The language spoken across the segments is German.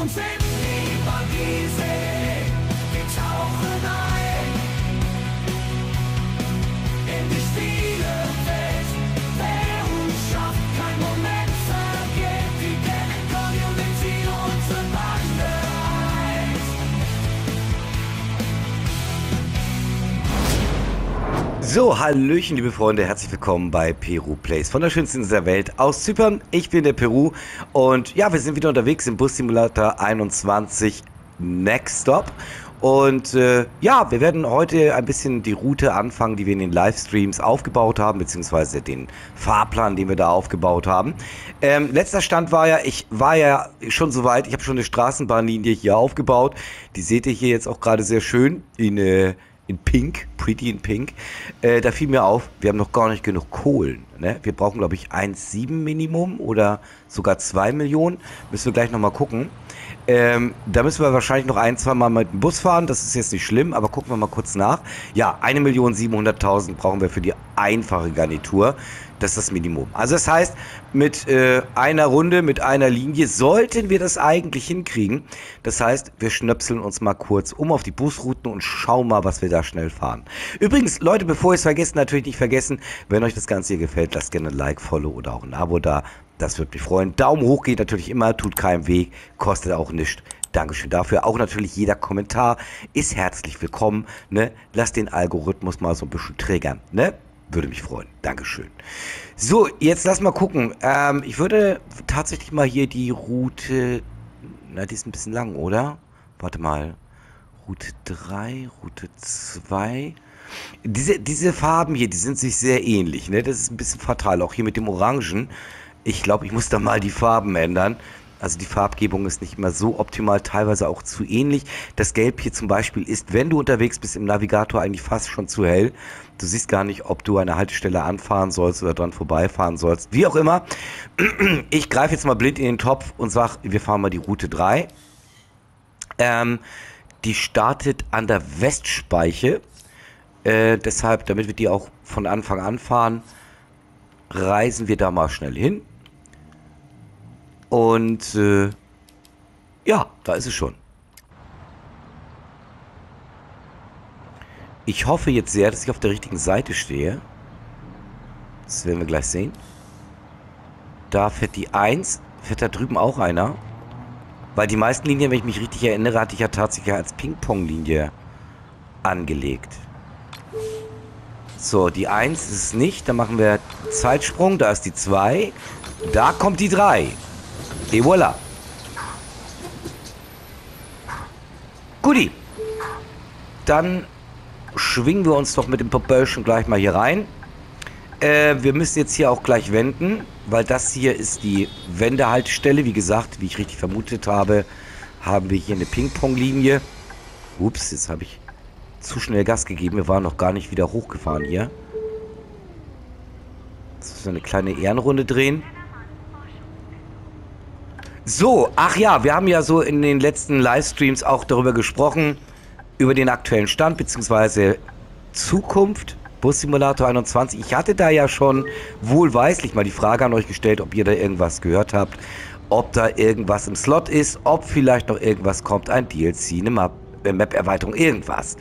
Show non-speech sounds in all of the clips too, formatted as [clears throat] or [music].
und finden über diese. Wir tauchen ein So, Hallöchen, liebe Freunde, herzlich willkommen bei Peru Plays von der schönsten Insel der Welt aus Zypern. Ich bin der Peru und ja, wir sind wieder unterwegs im Bus Simulator 21 Next Stop. Und äh, ja, wir werden heute ein bisschen die Route anfangen, die wir in den Livestreams aufgebaut haben, beziehungsweise den Fahrplan, den wir da aufgebaut haben. Ähm, letzter Stand war ja, ich war ja schon soweit, ich habe schon eine Straßenbahnlinie hier aufgebaut. Die seht ihr hier jetzt auch gerade sehr schön in äh, in Pink, Pretty in Pink. Äh, da fiel mir auf, wir haben noch gar nicht genug Kohlen. Ne? Wir brauchen, glaube ich, 1,7 Minimum oder sogar 2 Millionen. Müssen wir gleich nochmal gucken. Ähm, da müssen wir wahrscheinlich noch ein, zwei Mal mit dem Bus fahren. Das ist jetzt nicht schlimm, aber gucken wir mal kurz nach. Ja, 1.700.000 brauchen wir für die einfache Garnitur. Das ist das Minimum. Also das heißt, mit äh, einer Runde, mit einer Linie sollten wir das eigentlich hinkriegen. Das heißt, wir schnöpseln uns mal kurz um auf die Busrouten und schauen mal, was wir da schnell fahren. Übrigens, Leute, bevor ich es vergesse, natürlich nicht vergessen, wenn euch das Ganze hier gefällt, lasst gerne ein Like, Follow oder auch ein Abo da. Das würde mich freuen. Daumen hoch geht natürlich immer, tut keinem weh, kostet auch nichts. Dankeschön dafür. Auch natürlich jeder Kommentar ist herzlich willkommen. Ne? Lasst den Algorithmus mal so ein bisschen triggern. Ne? Würde mich freuen. Dankeschön. So, jetzt lass mal gucken. Ähm, ich würde tatsächlich mal hier die Route. Na, die ist ein bisschen lang, oder? Warte mal. Route 3, Route 2. Diese, diese Farben hier, die sind sich sehr ähnlich, ne? Das ist ein bisschen fatal. Auch hier mit dem Orangen. Ich glaube, ich muss da mal die Farben ändern. Also die Farbgebung ist nicht immer so optimal, teilweise auch zu ähnlich. Das Gelb hier zum Beispiel ist, wenn du unterwegs bist im Navigator, eigentlich fast schon zu hell. Du siehst gar nicht, ob du eine Haltestelle anfahren sollst oder dran vorbeifahren sollst. Wie auch immer. [clears throat] Ich greife jetzt mal blind in den Topf und sage, wir fahren mal die Route 3. Ähm, die startet an der Westspeiche. Äh, deshalb, damit wir die auch von Anfang an fahren, reisen wir da mal schnell hin. Und äh, ja, da ist es schon. Ich hoffe jetzt sehr, dass ich auf der richtigen Seite stehe. Das werden wir gleich sehen. Da fährt die 1. Fährt da drüben auch einer? Weil die meisten Linien, wenn ich mich richtig erinnere, hatte ich ja tatsächlich als Ping-Pong-Linie angelegt. So, die 1 ist es nicht. Dann machen wir Zeitsprung. Da ist die 2. Da kommt die 3. Et voilà. Guti. Dann schwingen wir uns doch mit dem Propulsion gleich mal hier rein. Äh, wir müssen jetzt hier auch gleich wenden, weil das hier ist die Wendehaltestelle. Wie gesagt, wie ich richtig vermutet habe, haben wir hier eine Ping-Pong-Linie. Ups, jetzt habe ich zu schnell Gas gegeben. Wir waren noch gar nicht wieder hochgefahren hier. Jetzt müssen wir eine kleine Ehrenrunde drehen. So, ach ja, wir haben ja so in den letzten Livestreams auch darüber gesprochen, über den aktuellen Stand bzw. Zukunft Bus Simulator 21. Ich hatte da ja schon wohlweislich mal die Frage an euch gestellt, ob ihr da irgendwas gehört habt, ob da irgendwas im Slot ist, ob vielleicht noch irgendwas kommt, ein DLC, eine Map. Äh, Map-Erweiterung, irgendwas.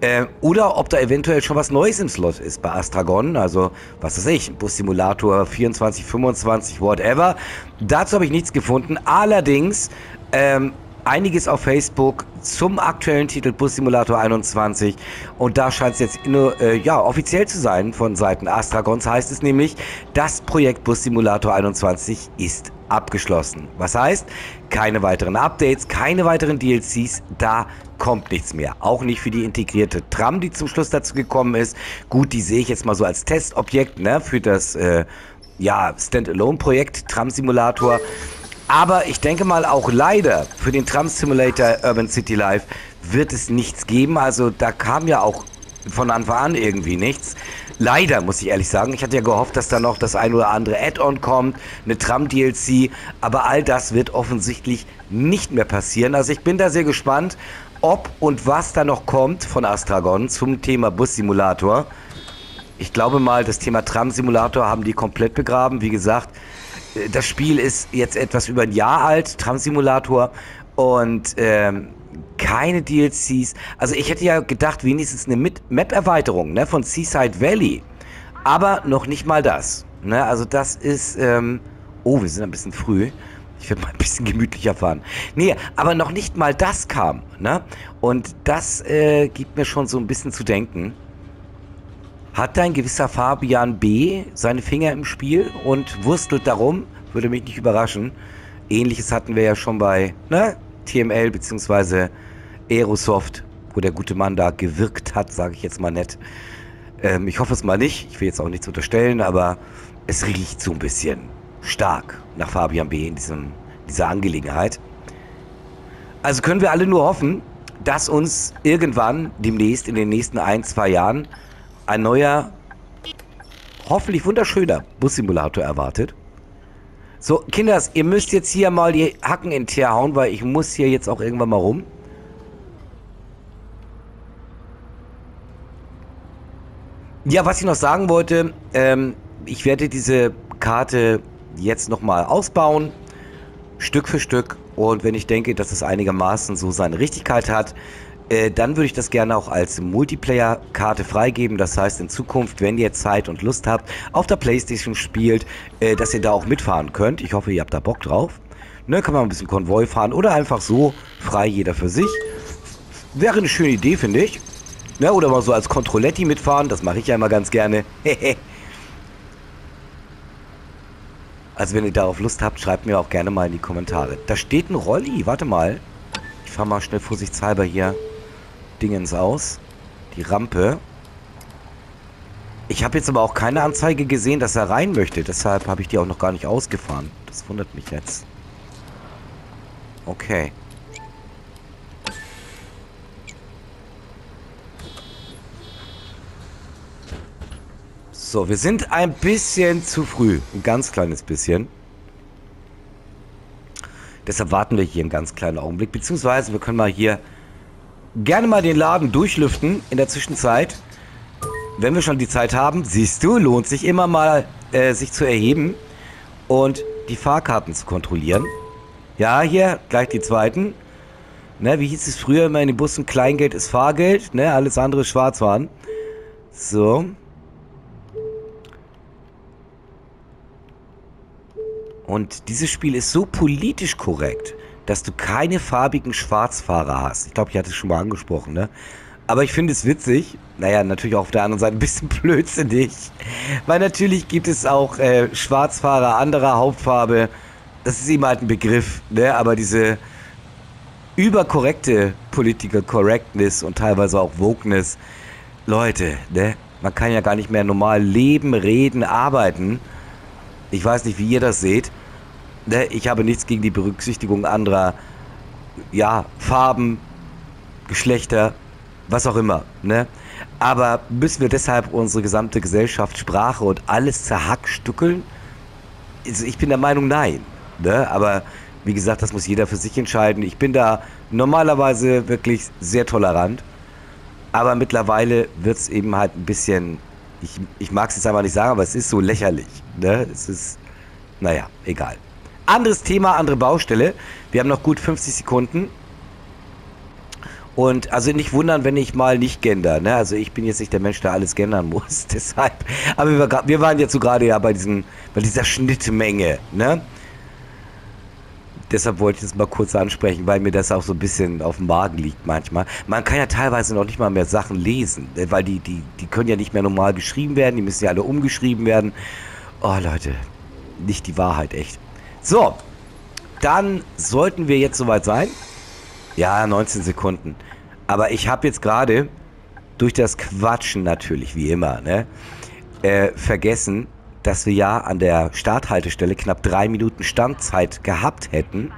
Äh, oder ob da eventuell schon was Neues im Slot ist bei Astragon, also was weiß ich, Bus Simulator 24, 25, whatever. Dazu habe ich nichts gefunden. Allerdings ähm, einiges auf Facebook zum aktuellen Titel Bus Simulator 21 und da scheint es jetzt nur äh, ja offiziell zu sein von Seiten Astragons heißt es nämlich, das Projekt Bus Simulator 21 ist abgeschlossen. Was heißt, keine weiteren Updates, keine weiteren DLCs, da kommt nichts mehr. Auch nicht für die integrierte Tram, die zum Schluss dazu gekommen ist. Gut, die sehe ich jetzt mal so als Testobjekt ne, für das äh, ja, Standalone-Projekt Tram Simulator. Aber ich denke mal auch leider für den Tram Simulator Urban City Life wird es nichts geben. Also da kam ja auch von Anfang an irgendwie nichts. Leider, muss ich ehrlich sagen. Ich hatte ja gehofft, dass da noch das ein oder andere Add-on kommt, eine Tram-DLC, aber all das wird offensichtlich nicht mehr passieren. Also ich bin da sehr gespannt, ob und was da noch kommt von Astragon zum Thema Bus-Simulator. Ich glaube mal, das Thema Tram-Simulator haben die komplett begraben. Wie gesagt, das Spiel ist jetzt etwas über ein Jahr alt, Tram-Simulator. Und ähm, keine DLCs. Also ich hätte ja gedacht, wenigstens eine Map-Erweiterung ne, von Seaside Valley. Aber noch nicht mal das. Ne? Also das ist... Ähm, oh, wir sind ein bisschen früh. Ich werde mal ein bisschen gemütlicher fahren. Nee, aber noch nicht mal das kam. Ne? Und das äh, gibt mir schon so ein bisschen zu denken. Hat ein gewisser Fabian B. seine Finger im Spiel und wurstelt darum? Würde mich nicht überraschen. Ähnliches hatten wir ja schon bei ne, TML bzw. Aerosoft, wo der gute Mann da gewirkt hat, sage ich jetzt mal nett. Ähm, ich hoffe es mal nicht. Ich will jetzt auch nichts unterstellen, aber es riecht so ein bisschen stark nach Fabian B. in diesem, dieser Angelegenheit. Also können wir alle nur hoffen, dass uns irgendwann demnächst in den nächsten ein, zwei Jahren ein neuer, hoffentlich wunderschöner Bussimulator erwartet. So, Kinders, ihr müsst jetzt hier mal die Hacken in Teer hauen, weil ich muss hier jetzt auch irgendwann mal rum. Ja, was ich noch sagen wollte, ähm, ich werde diese Karte jetzt nochmal ausbauen, Stück für Stück. Und wenn ich denke, dass es einigermaßen so seine Richtigkeit hat, äh, dann würde ich das gerne auch als Multiplayer-Karte freigeben. Das heißt, in Zukunft, wenn ihr Zeit und Lust habt, auf der Playstation spielt, äh, dass ihr da auch mitfahren könnt. Ich hoffe, ihr habt da Bock drauf. Ne, kann man ein bisschen Konvoi fahren oder einfach so frei jeder für sich. Wäre eine schöne Idee, finde ich. Ne, oder mal so als Controletti mitfahren, das mache ich ja immer ganz gerne. [laughs] also wenn ihr darauf Lust habt, schreibt mir auch gerne mal in die Kommentare. Da steht ein Rolli, warte mal. Ich fahre mal schnell vorsichtshalber hier Dingens aus. Die Rampe. Ich habe jetzt aber auch keine Anzeige gesehen, dass er rein möchte. Deshalb habe ich die auch noch gar nicht ausgefahren. Das wundert mich jetzt. Okay. So, wir sind ein bisschen zu früh. Ein ganz kleines bisschen. Deshalb warten wir hier einen ganz kleinen Augenblick. Beziehungsweise wir können mal hier gerne mal den Laden durchlüften in der Zwischenzeit. Wenn wir schon die Zeit haben, siehst du, lohnt sich immer mal, äh, sich zu erheben und die Fahrkarten zu kontrollieren. Ja, hier, gleich die zweiten. Ne, wie hieß es früher immer in den Bussen? Kleingeld ist Fahrgeld, ne, alles andere ist Schwarzfahren. So. Und dieses Spiel ist so politisch korrekt, dass du keine farbigen Schwarzfahrer hast. Ich glaube, ich hatte es schon mal angesprochen, ne? Aber ich finde es witzig. Naja, natürlich auch auf der anderen Seite ein bisschen [laughs] blödsinnig. Weil natürlich gibt es auch äh, Schwarzfahrer anderer Hauptfarbe. Das ist eben halt ein Begriff, ne? Aber diese überkorrekte Political Correctness und teilweise auch Wokeness. Leute, ne? Man kann ja gar nicht mehr normal leben, reden, arbeiten. Ich weiß nicht, wie ihr das seht. Ne? Ich habe nichts gegen die Berücksichtigung anderer ja, Farben, Geschlechter, was auch immer. Ne? Aber müssen wir deshalb unsere gesamte Gesellschaft, Sprache und alles zerhackstückeln? Also ich bin der Meinung, nein. Ne? Aber wie gesagt, das muss jeder für sich entscheiden. Ich bin da normalerweise wirklich sehr tolerant. Aber mittlerweile wird es eben halt ein bisschen, ich, ich mag es jetzt einfach nicht sagen, aber es ist so lächerlich. Ne? Es ist, naja, egal. Anderes Thema, andere Baustelle. Wir haben noch gut 50 Sekunden. Und also nicht wundern, wenn ich mal nicht gender. Ne? Also ich bin jetzt nicht der Mensch, der alles gendern muss. [laughs] Deshalb. Aber wir, wir waren jetzt so gerade ja bei, diesen, bei dieser Schnittmenge. Ne? Deshalb wollte ich das mal kurz ansprechen, weil mir das auch so ein bisschen auf dem Magen liegt manchmal. Man kann ja teilweise noch nicht mal mehr Sachen lesen, ne? weil die, die, die können ja nicht mehr normal geschrieben werden, die müssen ja alle umgeschrieben werden. Oh Leute, nicht die Wahrheit, echt. So, dann sollten wir jetzt soweit sein. Ja, 19 Sekunden. Aber ich habe jetzt gerade durch das Quatschen natürlich, wie immer, ne, äh, vergessen, dass wir ja an der Starthaltestelle knapp drei Minuten Standzeit gehabt hätten.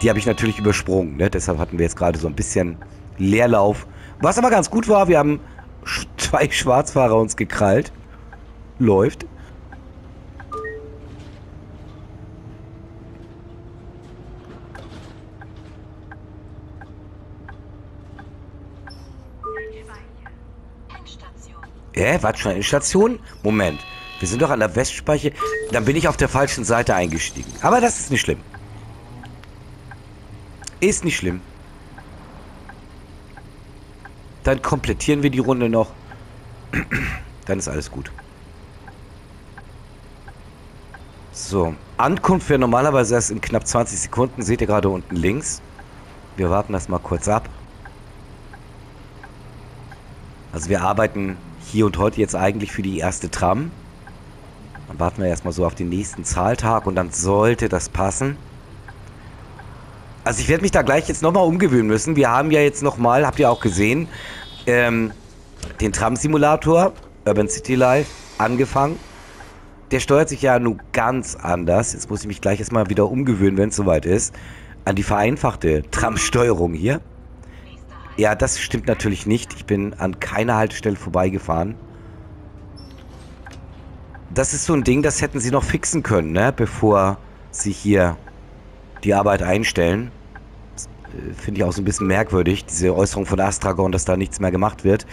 Die habe ich natürlich übersprungen. Ne? Deshalb hatten wir jetzt gerade so ein bisschen Leerlauf. Was aber ganz gut war, wir haben zwei Schwarzfahrer uns gekrallt. Läuft. Hä? Was schon eine Station? Moment. Wir sind doch an der Westspeiche. Dann bin ich auf der falschen Seite eingestiegen. Aber das ist nicht schlimm. Ist nicht schlimm. Dann komplettieren wir die Runde noch. [clears throat] Dann ist alles gut. So, Ankunft wäre normalerweise erst in knapp 20 Sekunden. Seht ihr gerade unten links. Wir warten das mal kurz ab. Also wir arbeiten hier und heute jetzt eigentlich für die erste Tram. Dann warten wir erstmal so auf den nächsten Zahltag und dann sollte das passen. Also ich werde mich da gleich jetzt nochmal umgewöhnen müssen. Wir haben ja jetzt nochmal, habt ihr auch gesehen, ähm, den Tram-Simulator, Urban City Life, angefangen. Der steuert sich ja nun ganz anders. Jetzt muss ich mich gleich erstmal wieder umgewöhnen, wenn es soweit ist. An die vereinfachte Tram-Steuerung hier. Ja, das stimmt natürlich nicht. Ich bin an keiner Haltestelle vorbeigefahren. Das ist so ein Ding, das hätten sie noch fixen können, ne? Bevor sie hier die Arbeit einstellen. Äh, finde ich auch so ein bisschen merkwürdig, diese Äußerung von Astragon, dass da nichts mehr gemacht wird.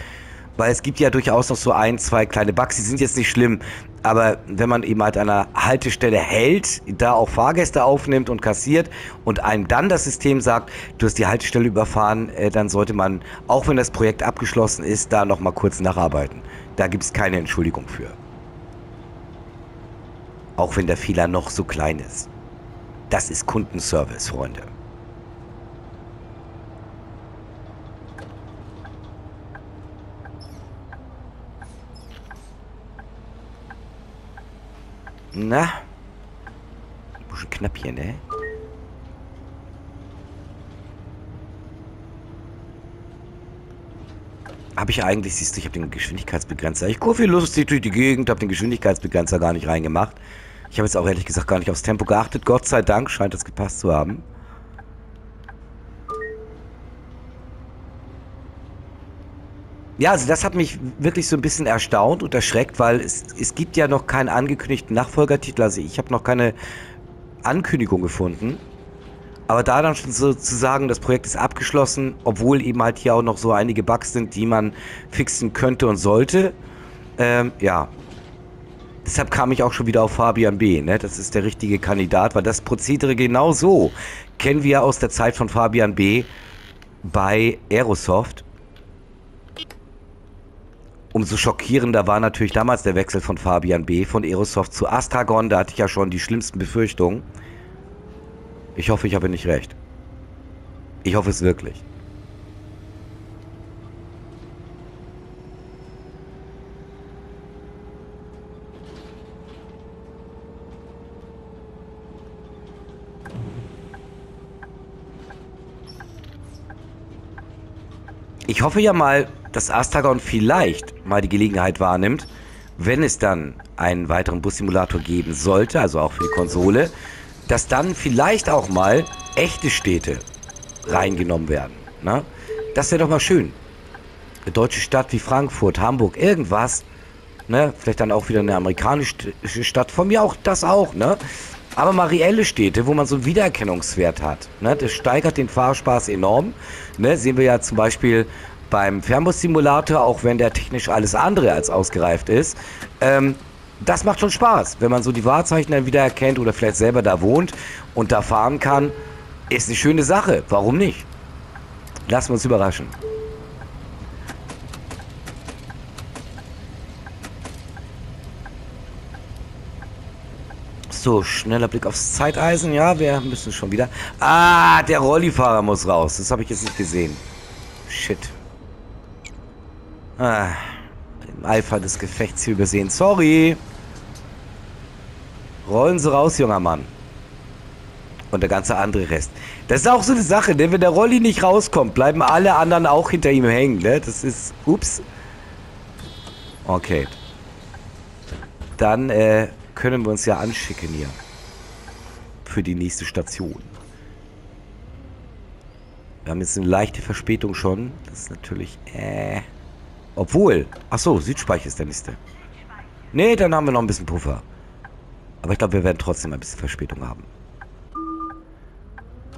Weil es gibt ja durchaus noch so ein, zwei kleine Bugs, die sind jetzt nicht schlimm. Aber wenn man eben halt an einer Haltestelle hält, da auch Fahrgäste aufnimmt und kassiert und einem dann das System sagt, du hast die Haltestelle überfahren, äh, dann sollte man, auch wenn das Projekt abgeschlossen ist, da nochmal kurz nacharbeiten. Da gibt es keine Entschuldigung für. Auch wenn der Fehler noch so klein ist. Das ist Kundenservice, Freunde. Na? Bisschen knapp hier, ne? Habe ich eigentlich, siehst du, ich habe den Geschwindigkeitsbegrenzer. Ich kurve lustig durch die Gegend, habe den Geschwindigkeitsbegrenzer gar nicht reingemacht. Ich habe jetzt auch ehrlich gesagt gar nicht aufs Tempo geachtet. Gott sei Dank scheint es gepasst zu haben. Ja, also das hat mich wirklich so ein bisschen erstaunt und erschreckt, weil es, es gibt ja noch keinen angekündigten Nachfolgertitel. Also ich habe noch keine Ankündigung gefunden. Aber da dann schon so zu sagen, das Projekt ist abgeschlossen, obwohl eben halt hier auch noch so einige Bugs sind, die man fixen könnte und sollte. Ähm, ja. Deshalb kam ich auch schon wieder auf Fabian B. Ne? Das ist der richtige Kandidat, weil das Prozedere genau so kennen wir aus der Zeit von Fabian B. bei Aerosoft. Umso schockierender war natürlich damals der Wechsel von Fabian B. von Aerosoft zu Astragon. Da hatte ich ja schon die schlimmsten Befürchtungen. Ich hoffe, ich habe nicht recht. Ich hoffe es wirklich. Ich hoffe ja mal, dass Astragon vielleicht mal die Gelegenheit wahrnimmt, wenn es dann einen weiteren Bussimulator geben sollte, also auch für die Konsole, dass dann vielleicht auch mal echte Städte reingenommen werden. Ne? Das wäre doch mal schön. Eine deutsche Stadt wie Frankfurt, Hamburg, irgendwas. Ne? Vielleicht dann auch wieder eine amerikanische Stadt. Von mir auch das auch. Ne? Aber mal reelle Städte, wo man so einen Wiedererkennungswert hat. Ne? Das steigert den Fahrspaß enorm. Ne? Sehen wir ja zum Beispiel beim Fernbus-Simulator, auch wenn der technisch alles andere als ausgereift ist. Ähm, das macht schon Spaß, wenn man so die Wahrzeichen dann wieder erkennt oder vielleicht selber da wohnt und da fahren kann. Ist eine schöne Sache. Warum nicht? Lassen wir uns überraschen. So, schneller Blick aufs Zeiteisen. Ja, wir müssen schon wieder... Ah, der Rollifahrer muss raus. Das habe ich jetzt nicht gesehen. Shit. Ah, im Eifer des Gefechts hier übersehen. Sorry. Rollen Sie raus, junger Mann. Und der ganze andere Rest. Das ist auch so eine Sache, ne? Wenn der Rolli nicht rauskommt, bleiben alle anderen auch hinter ihm hängen, ne? Das ist... Ups. Okay. Dann, äh, können wir uns ja anschicken hier. Für die nächste Station. Wir haben jetzt eine leichte Verspätung schon. Das ist natürlich, äh... Obwohl. Ach so, Südspeicher ist der nächste. Nee, dann haben wir noch ein bisschen Puffer. Aber ich glaube, wir werden trotzdem ein bisschen Verspätung haben.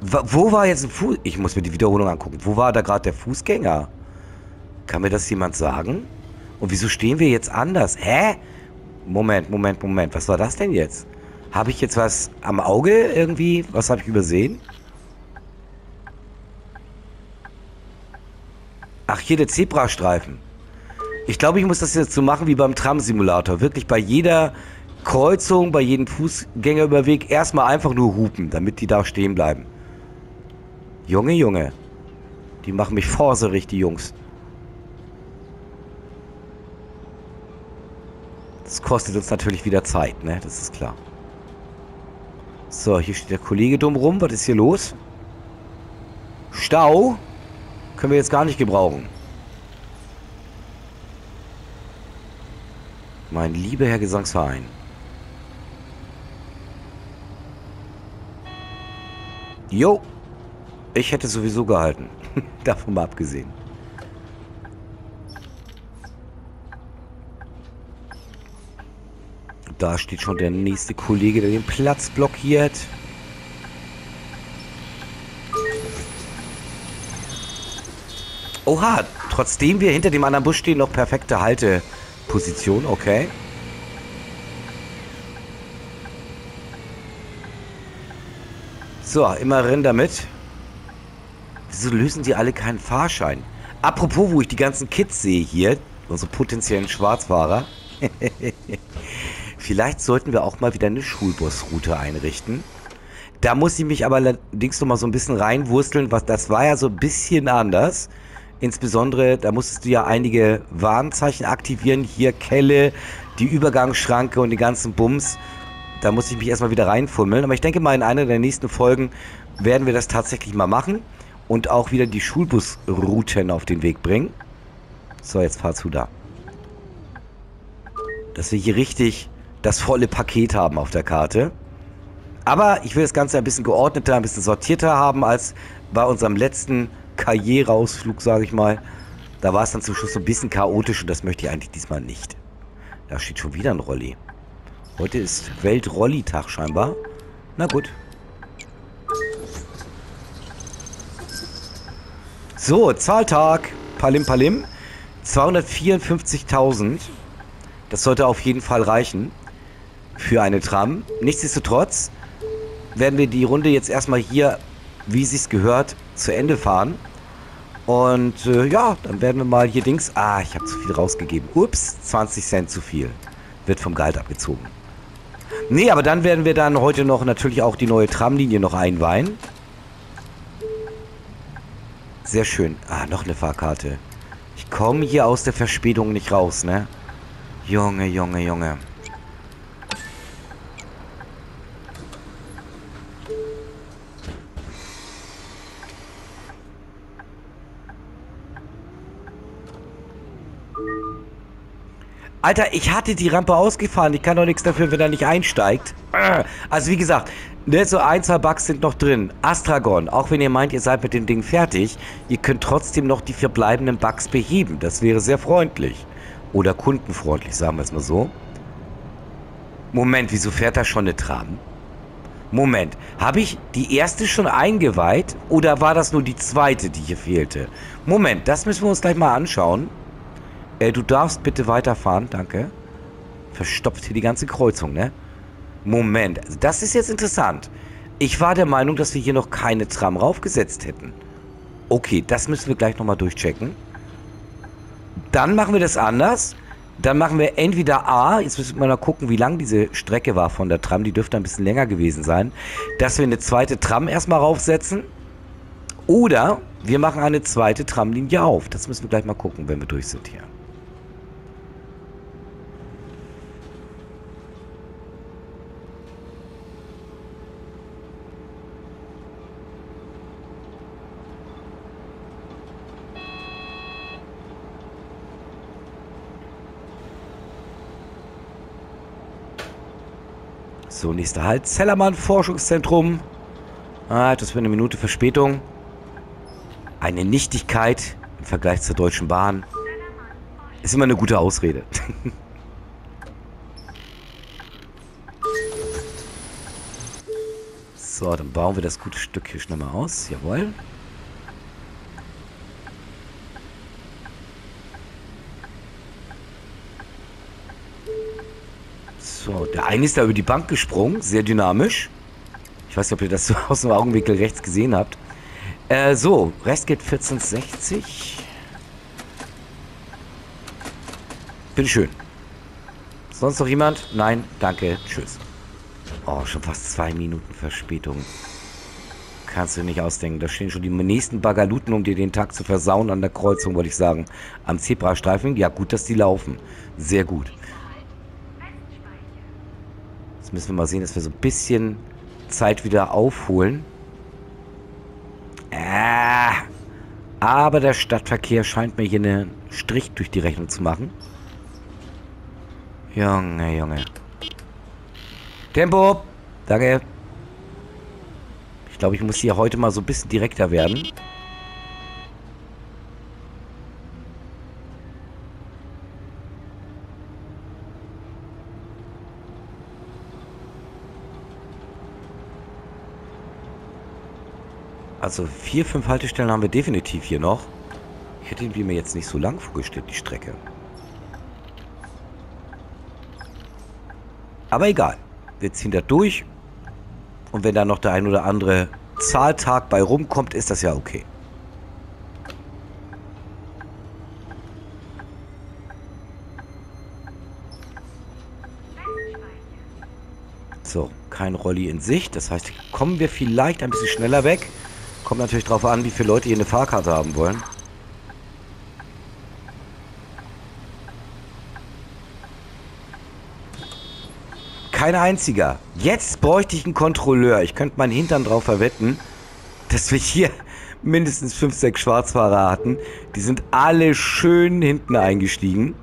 Wo war jetzt ein Fuß... Ich muss mir die Wiederholung angucken. Wo war da gerade der Fußgänger? Kann mir das jemand sagen? Und wieso stehen wir jetzt anders? Hä? Moment, Moment, Moment. Was war das denn jetzt? Habe ich jetzt was am Auge irgendwie? Was habe ich übersehen? Ach, hier der Zebrastreifen. Ich glaube, ich muss das jetzt so machen wie beim Tram-Simulator. Wirklich bei jeder Kreuzung, bei jedem Fußgängerüberweg erstmal einfach nur hupen, damit die da stehen bleiben. Junge, Junge. Die machen mich vorserig, die Jungs. Das kostet uns natürlich wieder Zeit, ne? Das ist klar. So, hier steht der Kollege dumm rum. Was ist hier los? Stau? Können wir jetzt gar nicht gebrauchen. Mein lieber Herr Gesangsverein. Jo. Ich hätte sowieso gehalten. [laughs] Davon mal abgesehen. Da steht schon der nächste Kollege, der den Platz blockiert. Oha, trotzdem wir hinter dem anderen Bus stehen, noch perfekte Halteposition, okay. So, immer rein damit. Wieso lösen die alle keinen Fahrschein? Apropos, wo ich die ganzen Kids sehe hier, unsere potenziellen Schwarzfahrer. [laughs] Vielleicht sollten wir auch mal wieder eine Schulbusroute einrichten. Da muss ich mich aber allerdings noch mal so ein bisschen reinwursteln, was das war ja so ein bisschen anders. Insbesondere, da musstest du ja einige Warnzeichen aktivieren. Hier Kelle, die Übergangsschranke und die ganzen Bums. Da muss ich mich erstmal wieder reinfummeln. Aber ich denke mal, in einer der nächsten Folgen werden wir das tatsächlich mal machen. Und auch wieder die Schulbusrouten auf den Weg bringen. So, jetzt fahr zu da. Dass wir hier richtig das volle Paket haben auf der Karte. Aber ich will das Ganze ein bisschen geordneter, ein bisschen sortierter haben als bei unserem letzten Karriereausflug, sage ich mal. Da war es dann zum Schluss so ein bisschen chaotisch und das möchte ich eigentlich diesmal nicht. Da steht schon wieder ein Rolli. Heute ist Welt-Rolli-Tag scheinbar. Na gut. So, Zahltag. Palim Palim. 254.000. Das sollte auf jeden Fall reichen für eine Tram. Nichtsdestotrotz werden wir die Runde jetzt erstmal hier, wie es gehört, zu Ende fahren. Und äh, ja, dann werden wir mal hier Dings... Ah, ich habe zu viel rausgegeben. Ups, 20 Cent zu viel. Wird vom Gehalt abgezogen. Nee, aber dann werden wir dann heute noch natürlich auch die neue Tramlinie noch einweihen. Sehr schön. Ah, noch eine Fahrkarte. Ich komme hier aus der Verspätung nicht raus, ne? Junge, Junge, Junge. Alter, ich hatte die Rampe ausgefahren. Ich kann doch nichts dafür, wenn er nicht einsteigt. Also wie gesagt, ne, so ein, zwei Bugs sind noch drin. Astragon, auch wenn ihr meint, ihr seid mit dem Ding fertig, ihr könnt trotzdem noch die verbleibenden Bugs beheben. Das wäre sehr freundlich. Oder kundenfreundlich, sagen wir es mal so. Moment, wieso fährt da schon eine Tram? Moment, habe ich die erste schon eingeweiht oder war das nur die zweite, die hier fehlte? Moment, das müssen wir uns gleich mal anschauen. Äh, du darfst bitte weiterfahren, danke. Verstopft hier die ganze Kreuzung, ne? Moment, also das ist jetzt interessant. Ich war der Meinung, dass wir hier noch keine Tram raufgesetzt hätten. Okay, das müssen wir gleich nochmal durchchecken. Dann machen wir das anders. Dann machen wir entweder A, jetzt müssen wir mal gucken, wie lang diese Strecke war von der Tram. Die dürfte ein bisschen länger gewesen sein. Dass wir eine zweite Tram erstmal raufsetzen. Oder wir machen eine zweite Tramlinie auf. Das müssen wir gleich mal gucken, wenn wir durch sind hier. So, nächster Halt. Zellermann Forschungszentrum. Ah, das für eine Minute Verspätung. Eine Nichtigkeit im Vergleich zur Deutschen Bahn. Ist immer eine gute Ausrede. [laughs] so, dann bauen wir das gute Stück hier schnell mal aus. Jawohl. So, der eine ist da über die Bank gesprungen, sehr dynamisch. Ich weiß nicht, ob ihr das so [laughs] aus dem Augenwinkel rechts gesehen habt. Äh, so, Restgeld 1460. Bitteschön. Sonst noch jemand? Nein, danke, tschüss. Oh, schon fast zwei Minuten Verspätung. Kannst du nicht ausdenken. Da stehen schon die nächsten Bagaluten, um dir den Tag zu versauen an der Kreuzung, wollte ich sagen. Am Zebrastreifen. Ja, gut, dass die laufen. Sehr gut. Jetzt müssen wir mal sehen, dass wir so ein bisschen Zeit wieder aufholen. Äh, aber der Stadtverkehr scheint mir hier einen Strich durch die Rechnung zu machen. Junge, Junge. Tempo! Danke. Ich glaube, ich muss hier heute mal so ein bisschen direkter werden. Also vier, fünf Haltestellen haben wir definitiv hier noch. Ich hätte die mir jetzt nicht so lang vorgestellt, die Strecke. Aber egal. Wir ziehen da durch. Und wenn da noch der ein oder andere Zahltag bei rumkommt, ist das ja okay. So, kein Rolli in Sicht. Das heißt, kommen wir vielleicht ein bisschen schneller weg. Kommt natürlich darauf an, wie viele Leute hier eine Fahrkarte haben wollen. Kein einziger. Jetzt bräuchte ich einen Kontrolleur. Ich könnte meinen Hintern drauf verwetten, dass wir hier mindestens 5, 6 Schwarzfahrer hatten. Die sind alle schön hinten eingestiegen.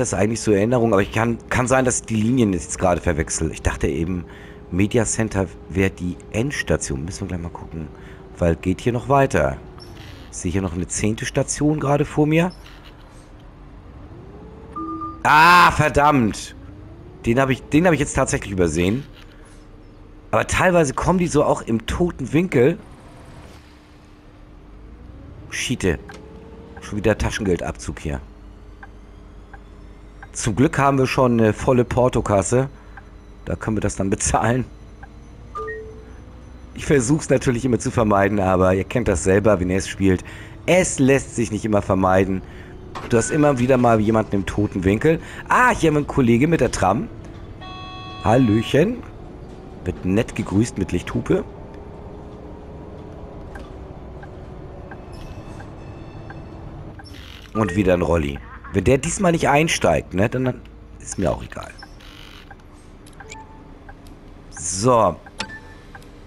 Das eigentlich so in Erinnerung, aber ich kann, kann sein, dass ich die Linien jetzt gerade verwechsel. Ich dachte eben, Media Center wäre die Endstation. Müssen wir gleich mal gucken. Weil geht hier noch weiter. Ich sehe hier noch eine zehnte Station gerade vor mir. Ah, verdammt. Den habe ich, hab ich jetzt tatsächlich übersehen. Aber teilweise kommen die so auch im toten Winkel. Schiete. Schon wieder Taschengeldabzug hier. Zum Glück haben wir schon eine volle Portokasse. Da können wir das dann bezahlen. Ich versuche es natürlich immer zu vermeiden, aber ihr kennt das selber, wenn ihr es spielt. Es lässt sich nicht immer vermeiden. Du hast immer wieder mal jemanden im toten Winkel. Ah, hier haben wir einen Kollege mit der Tram. Hallöchen. Wird nett gegrüßt mit Lichthupe. Und wieder ein Rolli. Wenn der diesmal nicht einsteigt, ne, dann, ist mir auch egal. So.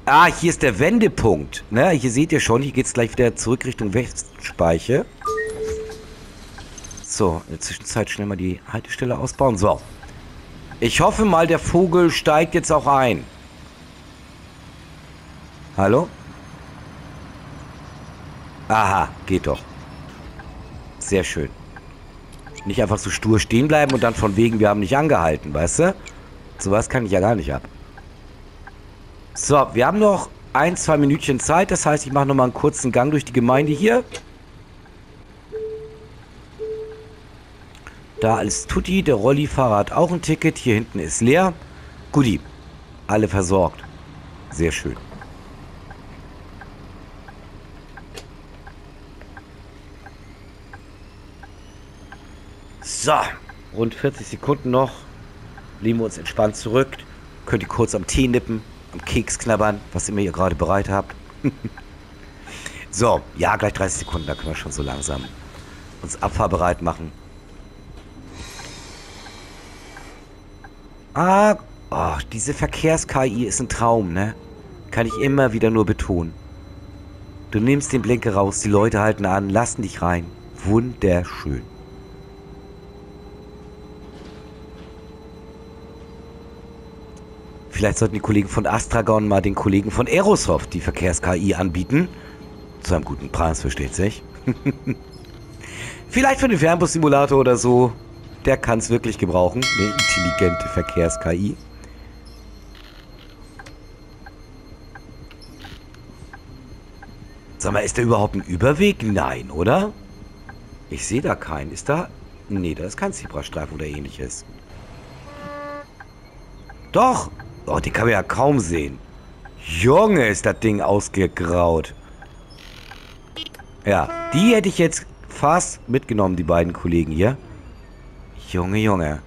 Ah, hier ist der Wendepunkt. Ne, hier seht ihr schon, hier geht es gleich wieder zurück Richtung Westspeiche. So, in der Zwischenzeit schnell mal die Haltestelle ausbauen. So. Ich hoffe mal, der Vogel steigt jetzt auch ein. Hallo? Aha, geht doch. Sehr schön. Nicht einfach so stur stehen bleiben und dann von wegen, wir haben nicht angehalten, weißt du? Sowas kann ich ja gar nicht ab. So, wir haben noch ein, zwei Minütchen Zeit. Das heißt, ich mache nochmal einen kurzen Gang durch die Gemeinde hier. Da alles tutti. Der Rollifahrer hat auch ein Ticket. Hier hinten ist leer. Guti. Alle versorgt. Sehr schön. So, rund 40 Sekunden noch. Lehnen wir uns entspannt zurück. Könnt ihr kurz am Tee nippen, am Keks knabbern, was immer ihr gerade bereit habt. [laughs] so, ja, gleich 30 Sekunden, da können wir schon so langsam uns abfahrbereit machen. Ah, oh, diese Verkehrs-KI ist ein Traum, ne? Kann ich immer wieder nur betonen. Du nimmst den Blinker raus, die Leute halten an, lassen dich rein. Wunderschön. Vielleicht sollten die Kollegen von Astragon mal den Kollegen von Aerosoft die Verkehrs-KI anbieten. Zu einem guten Preis, versteht sich. [laughs] Vielleicht für den Fernbus-Simulator oder so. Der kann es wirklich gebrauchen. Eine intelligente Verkehrs-KI. Sag mal, ist da überhaupt ein Überweg? Nein, oder? Ich sehe da keinen. Ist da... Nee, da ist kein Zebrastreifen oder ähnliches. Doch, Oh, den kann man ja kaum sehen. Junge, ist das Ding ausgegraut. Ja, die hätte ich jetzt fast mitgenommen, die beiden Kollegen hier. Junge, Junge.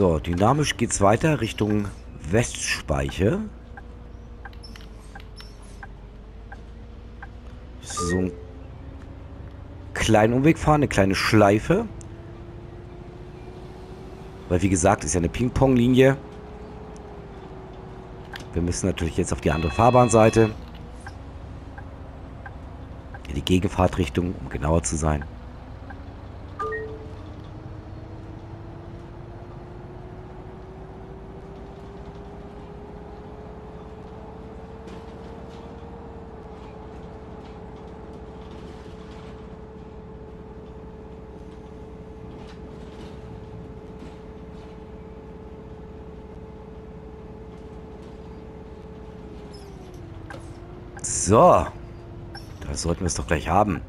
So, dynamisch geht's weiter Richtung Westspeiche. So ein kleinen Umweg fahren, eine kleine Schleife. Weil wie gesagt, ist ja eine Ping-Pong-Linie. Wir müssen natürlich jetzt auf die andere Fahrbahnseite. In die Gegenfahrtrichtung, um genauer zu sein. So. Das sollten wir es doch gleich haben.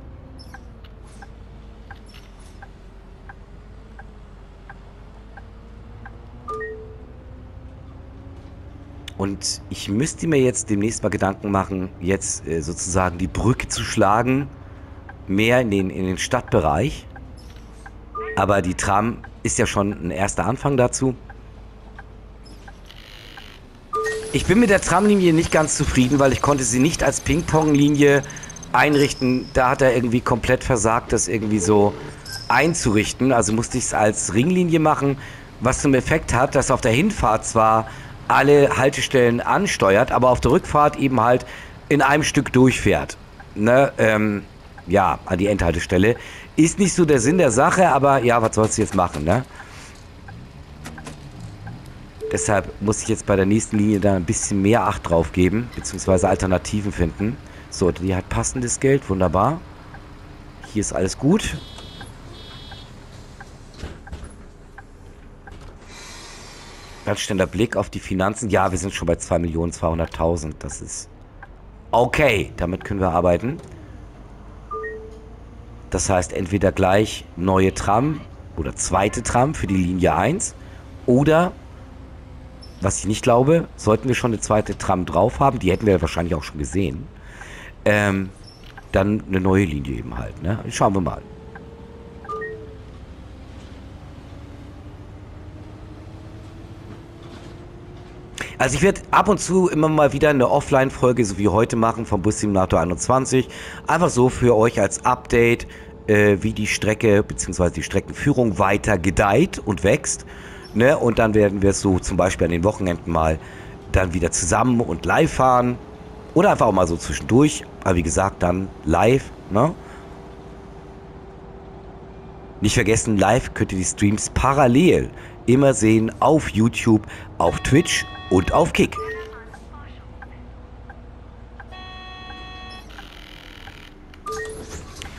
Und ich müsste mir jetzt demnächst mal Gedanken machen, jetzt äh, sozusagen die Brücke zu schlagen, mehr in den, in den Stadtbereich. Aber die Tram ist ja schon ein erster Anfang dazu. Ich bin mit der Tramlinie nicht ganz zufrieden, weil ich konnte sie nicht als Ping-Pong-Linie einrichten. Da hat er irgendwie komplett versagt, das irgendwie so einzurichten. Also musste ich es als Ringlinie machen, was zum Effekt hat, dass auf der Hinfahrt zwar alle Haltestellen ansteuert, aber auf der Rückfahrt eben halt in einem Stück durchfährt. Ne, ähm, ja, an die Endhaltestelle. Ist nicht so der Sinn der Sache, aber ja, was sollst du jetzt machen, ne? Deshalb muss ich jetzt bei der nächsten Linie da ein bisschen mehr Acht drauf geben, beziehungsweise Alternativen finden. So, die hat passendes Geld, wunderbar. Hier ist alles gut. Ganz schneller Blick auf die Finanzen. Ja, wir sind schon bei 2.200.000. Das ist okay. Damit können wir arbeiten. Das heißt, entweder gleich neue Tram oder zweite Tram für die Linie 1 oder was ich nicht glaube, sollten wir schon eine zweite Tram drauf haben, die hätten wir wahrscheinlich auch schon gesehen, ähm, dann eine neue Linie eben halt. Ne? Schauen wir mal. Also ich werde ab und zu immer mal wieder eine Offline-Folge, so wie heute machen, vom Bus Simulator 21. Einfach so für euch als Update, äh, wie die Strecke bzw. die Streckenführung weiter gedeiht und wächst. Ne? Und dann werden wir es so zum Beispiel an den Wochenenden mal dann wieder zusammen und live fahren. Oder einfach auch mal so zwischendurch. Aber wie gesagt, dann live. Ne? Nicht vergessen, live könnt ihr die Streams parallel immer sehen auf YouTube, auf Twitch und auf Kick.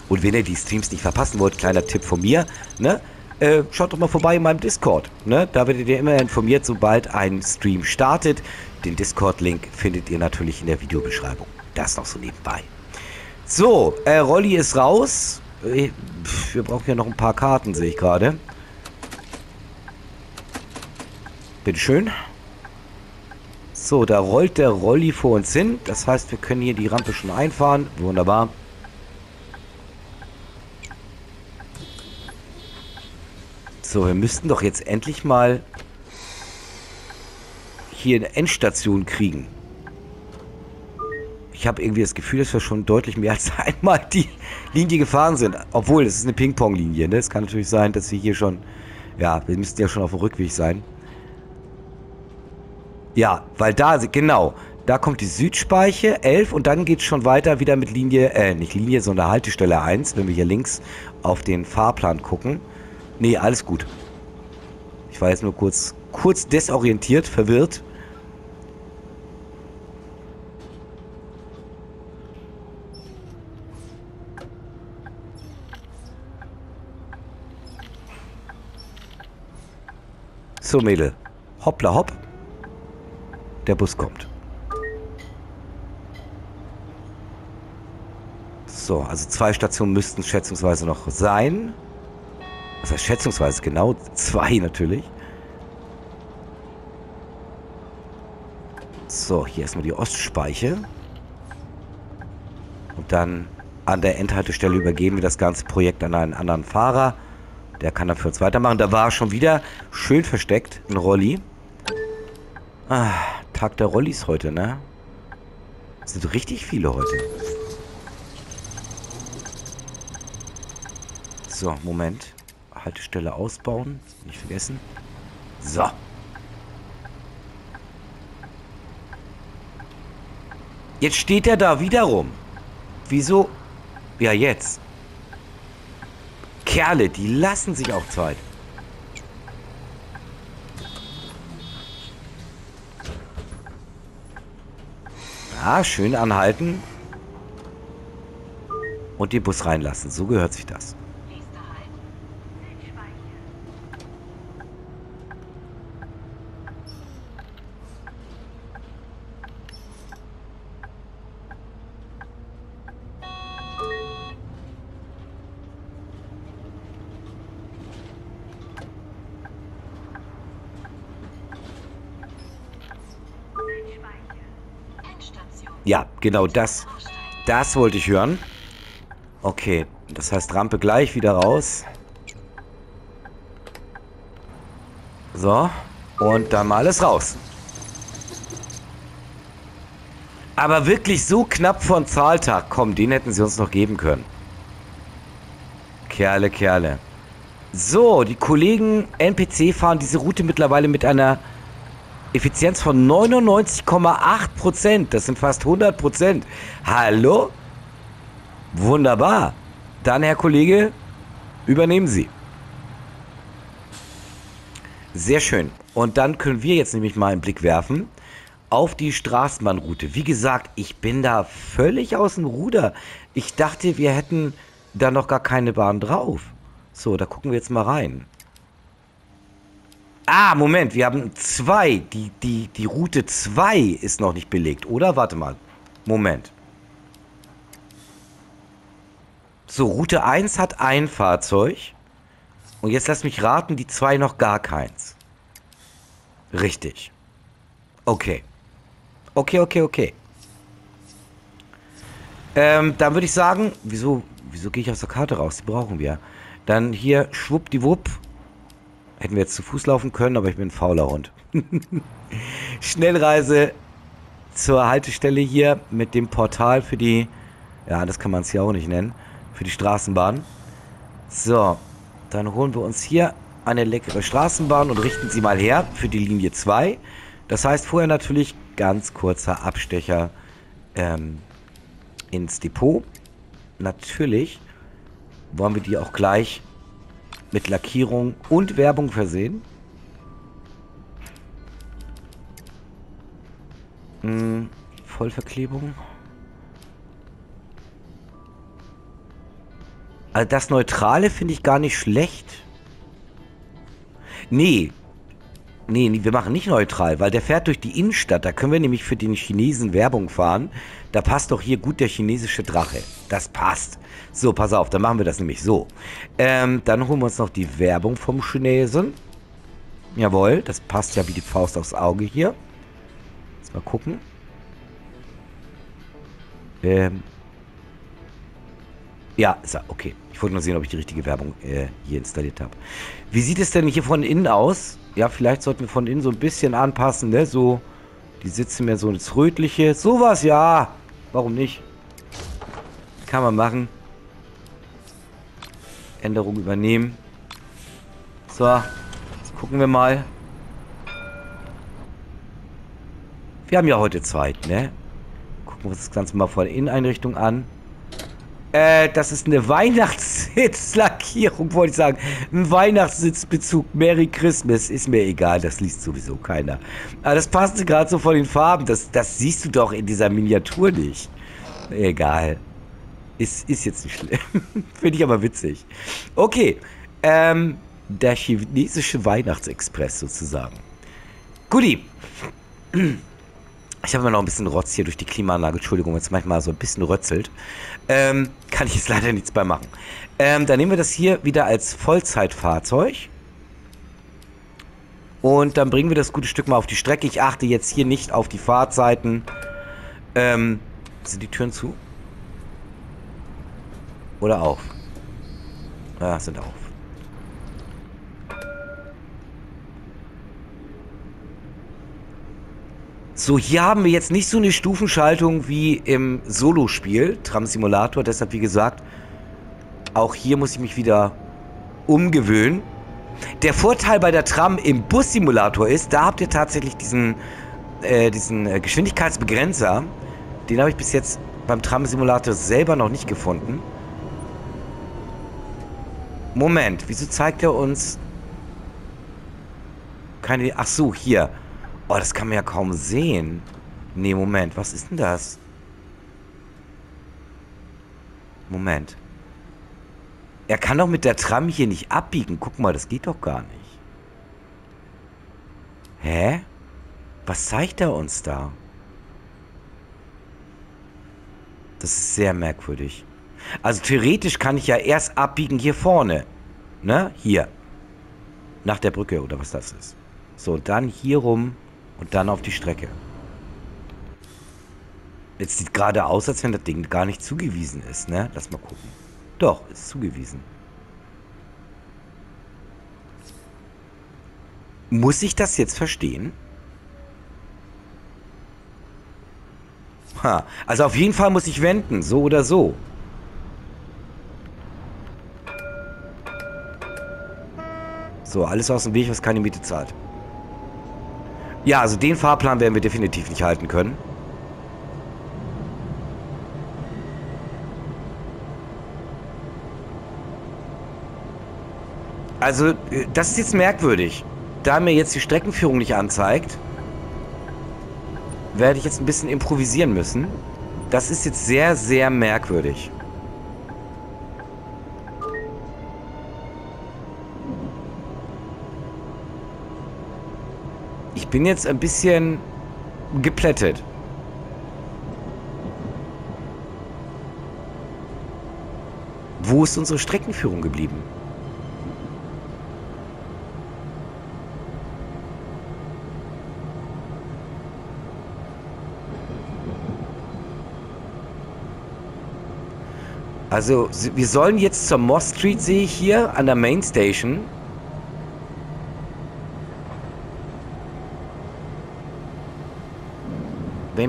Und wenn ihr die Streams nicht verpassen wollt, kleiner Tipp von mir, ne? Äh, schaut doch mal vorbei in meinem Discord. Ne? Da werdet ihr immer informiert, sobald ein Stream startet. Den Discord-Link findet ihr natürlich in der Videobeschreibung. Das noch so nebenbei. So, äh, Rolli ist raus. Äh, Wir brauchen ja noch ein paar Karten, sehe ich gerade. Bitteschön. So, da rollt der Rolli vor uns hin. Das heißt, wir können hier die Rampe schon einfahren. Wunderbar. So, wir müssten doch jetzt endlich mal hier eine Endstation kriegen. Ich habe irgendwie das Gefühl, dass wir schon deutlich mehr als [laughs] einmal die Linie gefahren sind. Obwohl, es ist eine Ping-Pong-Linie. Ne? Es kann natürlich sein, dass wir hier schon... Ja, wir müssten ja schon auf dem Rückweg sein. Ja, weil da... Genau. Da kommt die Südspeiche, 11, und dann geht es schon weiter wieder mit Linie... Äh, nicht Linie, sondern Haltestelle 1, wenn wir hier links auf den Fahrplan gucken. Nee, alles gut. Ich war jetzt nur kurz kurz desorientiert, verwirrt. So, Mädel. Hoppla hopp. Der Bus kommt. So, also zwei Stationen müssten schätzungsweise noch sein. Was heißt schätzungsweise? Genau zwei natürlich. So, hier erstmal die Ostspeiche. Und dann an der Endhaltestelle übergeben wir das ganze Projekt an einen anderen Fahrer. Der kann dann für uns weitermachen. Da war schon wieder schön versteckt ein Rolli. Ah, Tag der Rollis heute, ne? Es sind richtig viele heute. So, Moment. Haltestelle ausbauen. Nicht vergessen. So. Jetzt steht er da wieder rum. Wieso? Ja, jetzt. Kerle, die lassen sich auch Zeit. Ja, schön anhalten. Und den Bus reinlassen. So gehört sich das. Genau das. Das wollte ich hören. Okay, das heißt Rampe gleich wieder raus. So, und dann mal alles raus. Aber wirklich so knapp von Zahltag. Komm, den hätten sie uns noch geben können. Kerle, Kerle. So, die Kollegen NPC fahren diese Route mittlerweile mit einer Effizienz von 99,8%. Das sind fast 100%. Hallo? Wunderbar. Dann, Herr Kollege, übernehmen Sie. Sehr schön. Und dann können wir jetzt nämlich mal einen Blick werfen auf die Straßenbahnroute. Wie gesagt, ich bin da völlig aus dem Ruder. Ich dachte, wir hätten da noch gar keine Bahn drauf. So, da gucken wir jetzt mal rein. Ah, Moment, wir haben zwei. Die, die, die Route 2 ist noch nicht belegt, oder? Warte mal. Moment. So, Route 1 hat ein Fahrzeug. Und jetzt lass mich raten, die 2 noch gar keins. Richtig. Okay. Okay, okay, okay. Ähm, dann würde ich sagen, wieso, wieso gehe ich aus der Karte raus? Die brauchen wir. Dann hier schwuppdiwupp. Hätten wir jetzt zu Fuß laufen können, aber ich bin ein fauler Hund. [laughs] Schnellreise zur Haltestelle hier mit dem Portal für die, ja, das kann man es hier auch nicht nennen, für die Straßenbahn. So, dann holen wir uns hier eine leckere Straßenbahn und richten sie mal her für die Linie 2. Das heißt vorher natürlich ganz kurzer Abstecher ähm, ins Depot. Natürlich wollen wir die auch gleich mit Lackierung und Werbung versehen. Hm, Vollverklebung. Also das Neutrale finde ich gar nicht schlecht. Nee. Nee, nee, wir machen nicht neutral, weil der fährt durch die Innenstadt. Da können wir nämlich für den Chinesen Werbung fahren. Da passt doch hier gut der chinesische Drache. Das passt. So, pass auf, dann machen wir das nämlich so. Ähm, dann holen wir uns noch die Werbung vom Chinesen. Jawohl, das passt ja wie die Faust aufs Auge hier. Jetzt mal gucken. Ähm. Ja, ist er, okay. Ich wollte nur sehen, ob ich die richtige Werbung äh, hier installiert habe. Wie sieht es denn hier von innen aus? Ja, vielleicht sollten wir von innen so ein bisschen anpassen, ne? So, die sitzen mehr so ins Rötliche. Sowas, ja. Warum nicht? Kann man machen. Änderung übernehmen. So, jetzt gucken wir mal. Wir haben ja heute Zeit, ne? Gucken wir uns das Ganze mal von Inneneinrichtung an. Äh, das ist eine Weihnachts... Sitzlackierung, [laughs] wollte ich sagen. Ein Weihnachtssitzbezug. Merry Christmas. Ist mir egal, das liest sowieso keiner. Aber das passte gerade so von den Farben. Das, das siehst du doch in dieser Miniatur nicht. Egal. Ist, ist jetzt nicht schlimm. [laughs] Finde ich aber witzig. Okay. Ähm, der chinesische Weihnachtsexpress sozusagen. Guti. [clears throat] Ich habe immer noch ein bisschen Rotz hier durch die Klimaanlage. Entschuldigung, wenn es manchmal so ein bisschen rötzelt. Ähm, kann ich jetzt leider nichts bei machen. Ähm, dann nehmen wir das hier wieder als Vollzeitfahrzeug. Und dann bringen wir das gute Stück mal auf die Strecke. Ich achte jetzt hier nicht auf die Fahrzeiten. Ähm, sind die Türen zu? Oder auf? Ja, sind auf. So, hier haben wir jetzt nicht so eine Stufenschaltung wie im Solo-Spiel, Tram Simulator. Deshalb, wie gesagt, auch hier muss ich mich wieder umgewöhnen. Der Vorteil bei der Tram im Bus-Simulator ist, da habt ihr tatsächlich diesen, äh, diesen äh, Geschwindigkeitsbegrenzer. Den habe ich bis jetzt beim Tram-Simulator selber noch nicht gefunden. Moment, wieso zeigt er uns keine... Ach so, hier. Oh, das kann man ja kaum sehen. Nee, Moment, was ist denn das? Moment. Er kann doch mit der Tram hier nicht abbiegen. Guck mal, das geht doch gar nicht. Hä? Was zeigt er uns da? Das ist sehr merkwürdig. Also theoretisch kann ich ja erst abbiegen hier vorne. Ne? Hier. Nach der Brücke oder was das ist. So, dann hier rum und dann auf die Strecke. Jetzt sieht gerade aus, als wenn das Ding gar nicht zugewiesen ist, ne? Lass mal gucken. Doch, ist zugewiesen. Muss ich das jetzt verstehen? Ha, also auf jeden Fall muss ich wenden, so oder so. So, alles aus dem Weg, was keine Miete zahlt. Ja, also den Fahrplan werden wir definitiv nicht halten können. Also, äh, das ist jetzt merkwürdig. Da mir jetzt die Streckenführung nicht anzeigt, werde ich jetzt ein bisschen improvisieren müssen. Das ist jetzt sehr, sehr merkwürdig. Bin jetzt ein bisschen geplättet. Wo ist unsere Streckenführung geblieben? Also, wir sollen jetzt zur Moss Street, sehe ich hier, an der Main Station.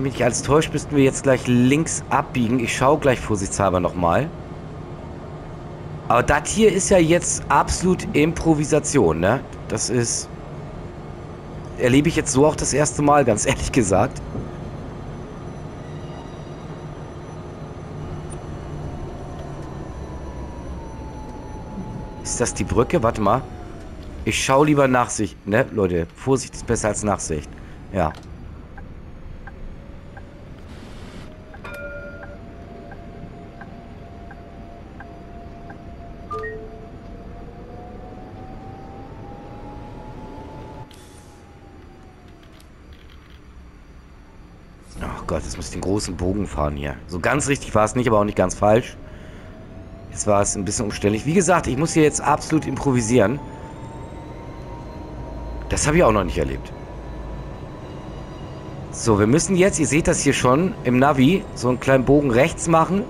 Mich nicht alles täuscht, müssten wir jetzt gleich links abbiegen. Ich schaue gleich vorsichtshalber nochmal. Aber das hier ist ja jetzt absolut Improvisation, ne? Das ist... Erlebe ich jetzt so auch das erste Mal, ganz [laughs] ehrlich gesagt. Ist das die Brücke? Warte mal. Ich schaue lieber Nachsicht, ne? Leute, Vorsicht ist besser als Nachsicht. Ja. Gott, jetzt muss ich den großen Bogen fahren hier. So ganz richtig war es nicht, aber auch nicht ganz falsch. Jetzt war es ein bisschen umständlich. Wie gesagt, ich muss hier jetzt absolut improvisieren. Das habe ich auch noch nicht erlebt. So, wir müssen jetzt, ihr seht das hier schon im Navi, so einen kleinen Bogen rechts machen.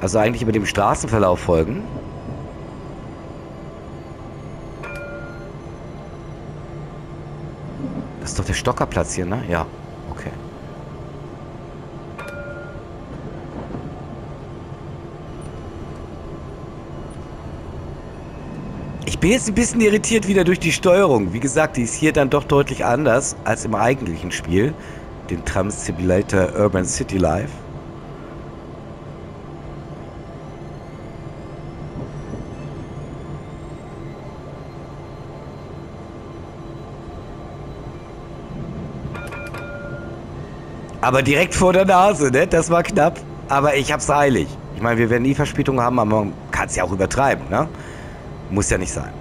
Also eigentlich über dem Straßenverlauf folgen. Das ist doch der Stockerplatz hier, ne? Ja, bin jetzt ein bisschen irritiert wieder durch die Steuerung. Wie gesagt, die ist hier dann doch deutlich anders als im eigentlichen Spiel, den Tram Simulator Urban City Life. Aber direkt vor der Nase, ne? Das war knapp. Aber ich hab's eilig. Ich meine, wir werden nie Verspätung haben, aber man kann es ja auch übertreiben, ne? Muss ja nicht sein.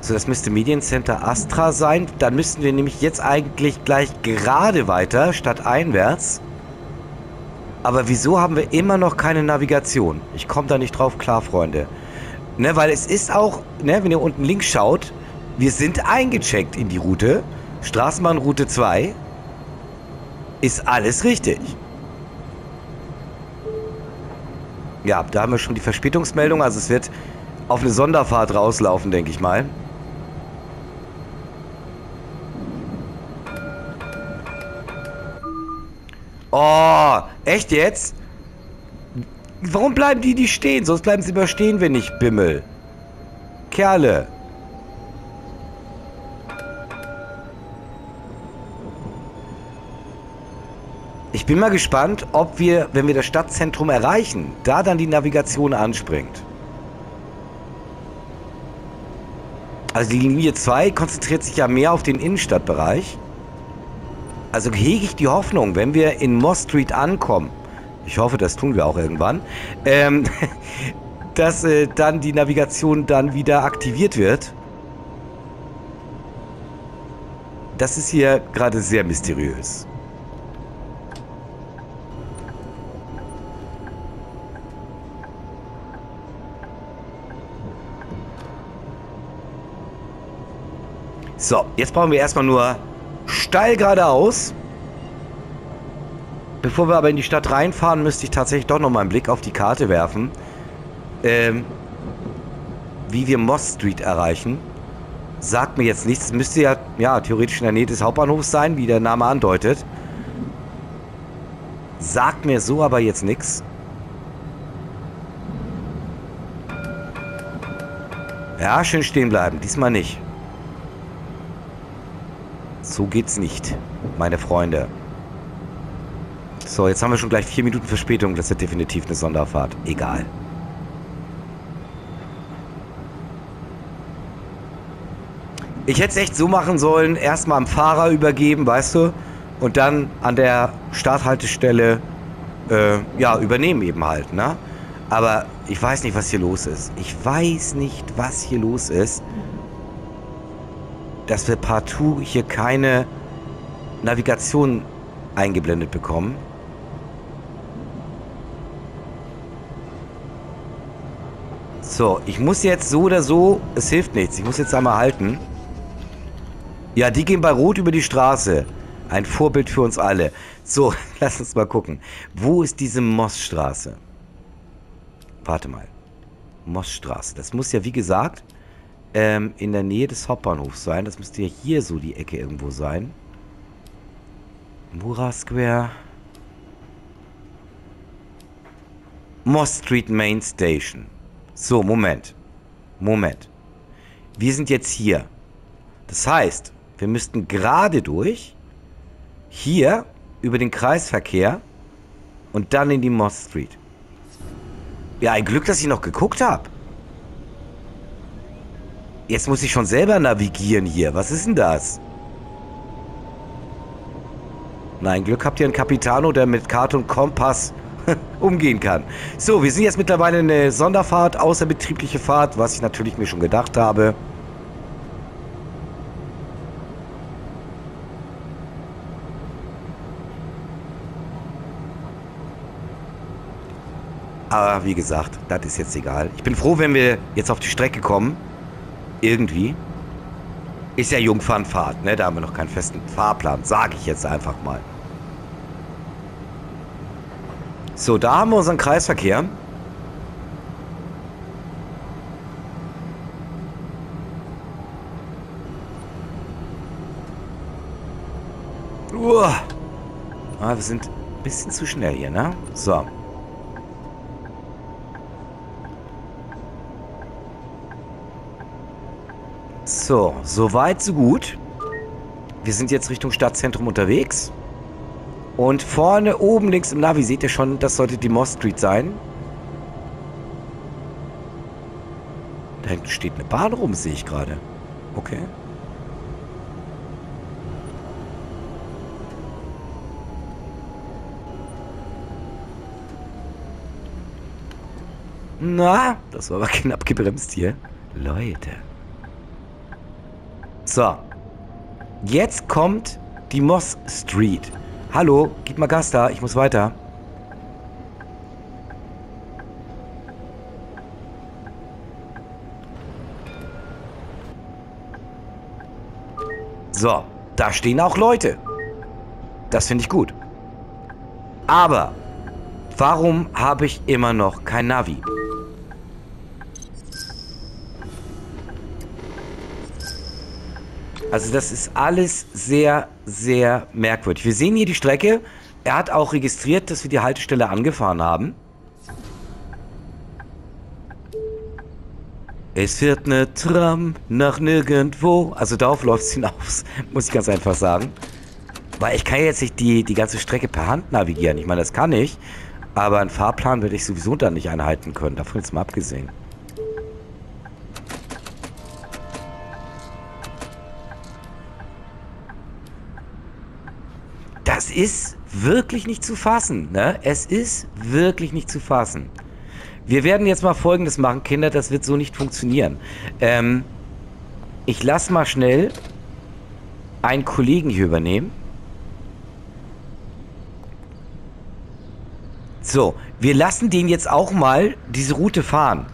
So, das müsste Mediencenter Astra sein. Dann müssten wir nämlich jetzt eigentlich gleich gerade weiter, statt einwärts. Aber wieso haben wir immer noch keine Navigation? Ich komme da nicht drauf klar, Freunde. Ne, weil es ist auch, ne, wenn ihr unten links schaut, wir sind eingecheckt in die Route. Straßenbahnroute 2. Ist alles richtig. Ja, da haben wir schon die Verspätungsmeldung. Also es wird auf eine Sonderfahrt rauslaufen, denke ich mal. Oh, echt jetzt? Warum bleiben die nicht stehen? Sonst bleiben sie immer stehen, wenn ich bimmel. Kerle. Ich bin mal gespannt, ob wir, wenn wir das Stadtzentrum erreichen, da dann die Navigation anspringt. Also die Linie 2 konzentriert sich ja mehr auf den Innenstadtbereich. Also hege ich die Hoffnung, wenn wir in Moss Street ankommen, ich hoffe, das tun wir auch irgendwann, ähm, [laughs] dass äh, dann die Navigation dann wieder aktiviert wird. Das ist hier gerade sehr mysteriös. So, jetzt brauchen wir erstmal nur steil geradeaus. Bevor wir aber in die Stadt reinfahren, müsste ich tatsächlich doch nochmal einen Blick auf die Karte werfen. Ähm, wie wir Moss Street erreichen. Sagt mir jetzt nichts. Müsste ja, ja theoretisch in der Nähe des Hauptbahnhofs sein, wie der Name andeutet. Sagt mir so aber jetzt nichts. Ja, schön stehen bleiben. Diesmal nicht. So geht's nicht, meine Freunde. So, jetzt haben wir schon gleich vier Minuten Verspätung. Das ist definitiv eine Sonderfahrt. Egal. Ich hätte es echt so machen sollen, erstmal am Fahrer übergeben, weißt du? Und dann an der Starthaltestelle, äh, ja, übernehmen eben halt, ne? Aber ich weiß nicht, was hier los ist. Ich weiß nicht, was hier los ist. Dass wir partout hier keine Navigation eingeblendet bekommen. So, ich muss jetzt so oder so, es hilft nichts, ich muss jetzt einmal halten. Ja, die gehen bei Rot über die Straße. Ein Vorbild für uns alle. So, [laughs] lass uns mal gucken. Wo ist diese Mossstraße? Warte mal. Mossstraße. Das muss ja, wie gesagt, ähm, in der Nähe des Hauptbahnhofs sein. Das müsste ja hier so die Ecke irgendwo sein. Mura Square. Moss Street Main Station. So, Moment. Moment. Wir sind jetzt hier. Das heißt, wir müssten gerade durch, hier über den Kreisverkehr und dann in die Moss Street. Ja, ein Glück, dass ich noch geguckt habe. Jetzt muss ich schon selber navigieren hier. Was ist denn das? Nein, Glück habt ihr einen Capitano, der mit Karte und Kompass [laughs] umgehen kann. So, wir sind jetzt mittlerweile eine Sonderfahrt, außerbetriebliche Fahrt, was ich natürlich mir schon gedacht habe. Aber wie gesagt, das ist jetzt egal. Ich bin froh, wenn wir jetzt auf die Strecke kommen. Irgendwie. Ist ja Jungfernfahrt, ne? Da haben wir noch keinen festen Fahrplan, sage ich jetzt einfach mal. So, da haben wir unseren Kreisverkehr. Uah. Ah, wir sind ein bisschen zu schnell hier, ne? So. So, so weit, so gut. Wir sind jetzt Richtung Stadtzentrum unterwegs. Und vorne oben links im Navi seht ihr schon, das sollte die Moss Street sein. Da hinten steht eine Bahn rum, sehe ich gerade. Okay. Na, das war aber [laughs] knapp gebremst hier. Leute. So. Jetzt kommt die Moss Street. Hallo, gib mal Gas da, ich muss weiter. So, da stehen auch Leute. Das finde ich gut. Aber, warum habe ich immer noch kein Navi? Also das ist alles sehr, sehr merkwürdig. Wir sehen hier die Strecke. Er hat auch registriert, dass wir die Haltestelle angefahren haben. Es fährt eine Tram nach nirgendwo. Also darauf läuft es hinaus, [laughs] muss ich ganz einfach sagen. Weil ich kann jetzt nicht die, die ganze Strecke per Hand navigieren. Ich meine, das kann ich. Aber einen Fahrplan werde ich sowieso dann nicht einhalten können. Davon jetzt mal abgesehen. Ist wirklich nicht zu fassen. Ne? Es ist wirklich nicht zu fassen. Wir werden jetzt mal Folgendes machen, Kinder. Das wird so nicht funktionieren. Ähm, ich lasse mal schnell einen Kollegen hier übernehmen. So, wir lassen den jetzt auch mal diese Route fahren.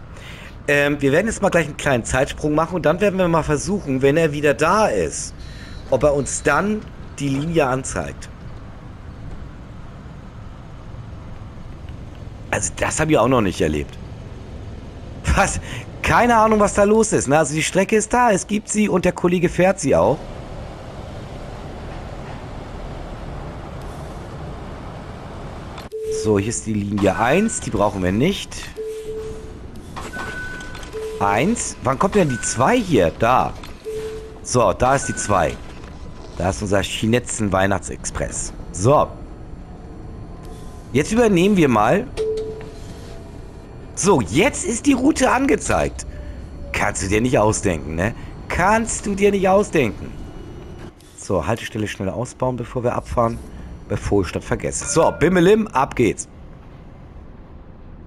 Ähm, wir werden jetzt mal gleich einen kleinen Zeitsprung machen und dann werden wir mal versuchen, wenn er wieder da ist, ob er uns dann die Linie anzeigt. Also das habe ich auch noch nicht erlebt. Was? Keine Ahnung, was da los ist. Ne? Also die Strecke ist da, es gibt sie und der Kollege fährt sie auch. So, hier ist die Linie 1, die brauchen wir nicht. 1. Wann kommt denn die 2 hier? Da. So, da ist die 2. Da ist unser Chinetzen Weihnachtsexpress. So. Jetzt übernehmen wir mal. So, jetzt ist die Route angezeigt. Kannst du dir nicht ausdenken, ne? Kannst du dir nicht ausdenken. So, Haltestelle schnell ausbauen, bevor wir abfahren. Bevor ich statt vergesse. So, Bimmelim, ab geht's.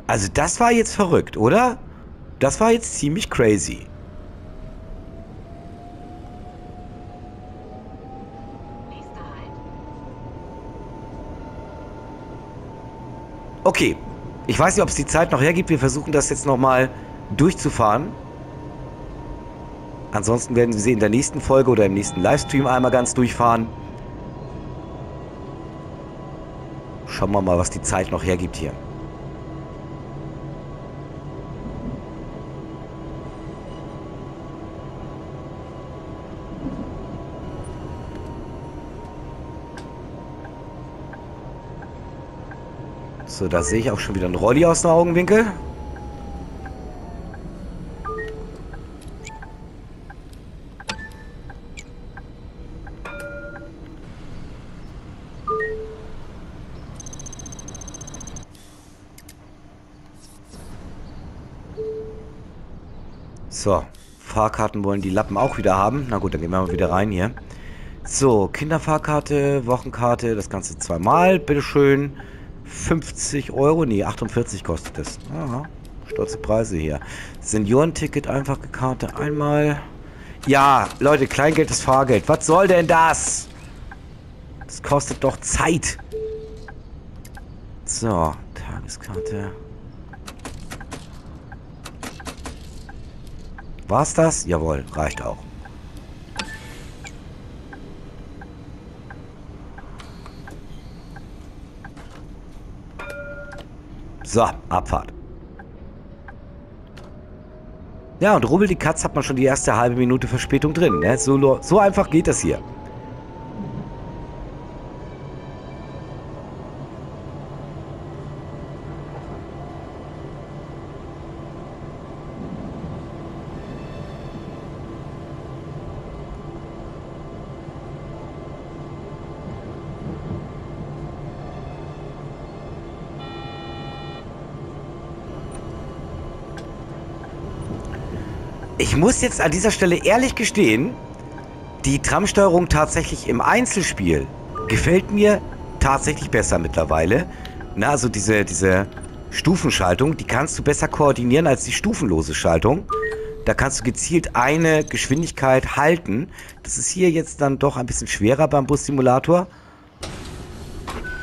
Also das war jetzt verrückt, oder? Das war jetzt ziemlich crazy. Okay. Ich weiß nicht, ob es die Zeit noch hergibt. Wir versuchen das jetzt nochmal durchzufahren. Ansonsten werden Sie in der nächsten Folge oder im nächsten Livestream einmal ganz durchfahren. Schauen wir mal, was die Zeit noch hergibt hier. So, da sehe ich auch schon wieder einen Rolli aus dem Augenwinkel. So, Fahrkarten wollen die Lappen auch wieder haben. Na gut, dann gehen wir mal wieder rein hier. So, Kinderfahrkarte, Wochenkarte, das Ganze zweimal, bitteschön. 50 Euro, nee, 48 kostet es. Aha, stolze Preise hier. Seniorenticket, einfache Karte, einmal. Ja, Leute, Kleingeld ist Fahrgeld. Was soll denn das? Das kostet doch Zeit. So, Tageskarte. War's das? Jawohl, reicht auch. So, Abfahrt. Ja, und rubbel die Katz hat man schon die erste halbe Minute Verspätung drin. Ne? So, so einfach geht das hier. Ich muss jetzt an dieser Stelle ehrlich gestehen, die Tramsteuerung tatsächlich im Einzelspiel gefällt mir tatsächlich besser mittlerweile. Na, also diese, diese Stufenschaltung. Die kannst du besser koordinieren als die stufenlose Schaltung. Da kannst du gezielt eine Geschwindigkeit halten. Das ist hier jetzt dann doch ein bisschen schwerer beim Bussimulator.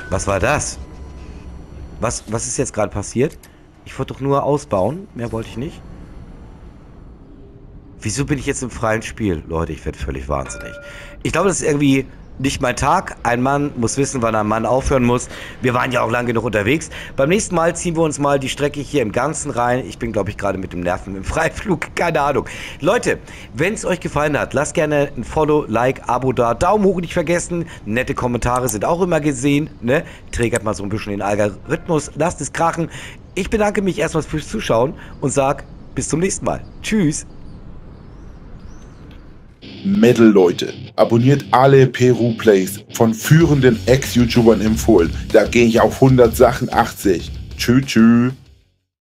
Was war das? Was, was ist jetzt gerade passiert? Ich wollte doch nur ausbauen. Mehr wollte ich nicht. Wieso bin ich jetzt im freien Spiel? Leute, ich werde völlig wahnsinnig. Ich glaube, das ist irgendwie nicht mein Tag. Ein Mann muss wissen, wann ein Mann aufhören muss. Wir waren ja auch lang genug unterwegs. Beim nächsten Mal ziehen wir uns mal die Strecke hier im Ganzen rein. Ich bin, glaube ich, gerade mit dem Nerven im [laughs] Freiflug. Keine Ahnung. Leute, wenn es euch gefallen hat, lasst gerne ein Follow, Like, Abo da. Daumen hoch nicht vergessen. Nette Kommentare sind auch immer gesehen. Ne? Trägert mal so ein bisschen den Algorithmus. Lasst es krachen. Ich bedanke mich erstmal fürs Zuschauen und sag bis zum nächsten Mal. Tschüss. Metal-Leute, abonniert alle Peru Plays von führenden Ex-YouTubern empfohlen. Da gehe ich auf 100 Sachen 80. Tschü tschü.